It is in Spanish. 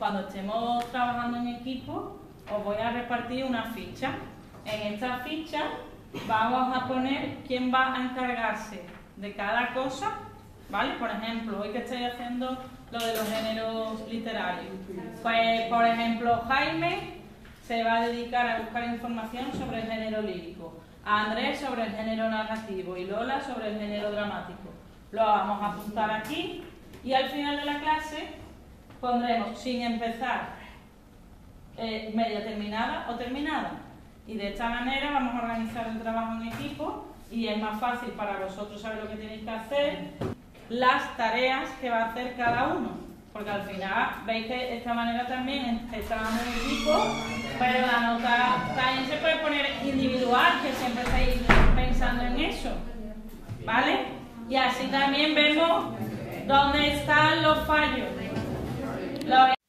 cuando estemos trabajando en equipo, os voy a repartir una ficha. En esta ficha vamos a poner quién va a encargarse de cada cosa, ¿vale? Por ejemplo, hoy que estoy haciendo lo de los géneros literarios. Pues, por ejemplo, Jaime se va a dedicar a buscar información sobre el género lírico, Andrés sobre el género narrativo y Lola sobre el género dramático. Lo vamos a apuntar aquí y al final de la clase pondremos sin empezar eh, media terminada o terminada. Y de esta manera vamos a organizar el trabajo en equipo y es más fácil para vosotros saber lo que tenéis que hacer, las tareas que va a hacer cada uno. Porque al final veis que de esta manera también estamos en equipo, pero la nota también se puede poner individual, que siempre estáis pensando en eso. ¿Vale? Y así también vemos dónde están los fallos. Gloria